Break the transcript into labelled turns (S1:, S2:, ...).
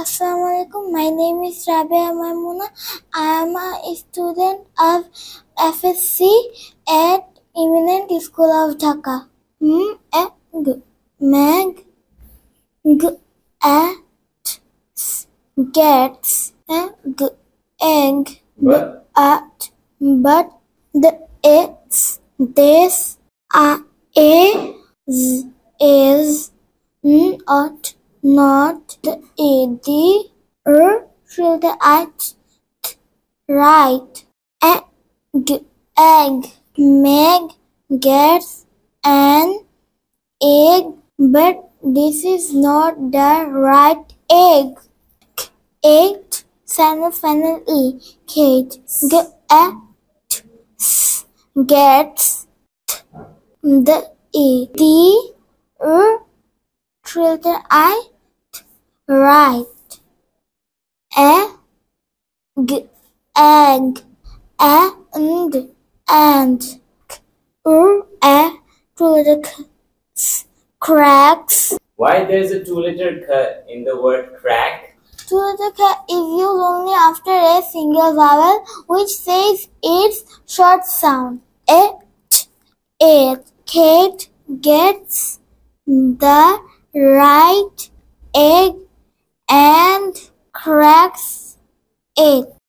S1: Assalamualaikum. My name is Rabia Maimuna. I am a student of FSC at Eminent School of Dhaka. M G. Meg G. At. Gets a g. Egg.
S2: But
S1: at. But the it's this. A. Z- is. Not not the er should at right egg egg Meg gets an egg but this is not the right egg. Eight final final e Kate get gets the e the er I right a g egg and and er a children cracks
S2: why there's a two-letter k in the word crack?
S1: Two-letter K is used only after a single vowel, which says its short sound. It, it, Kate gets the right egg and cracks it.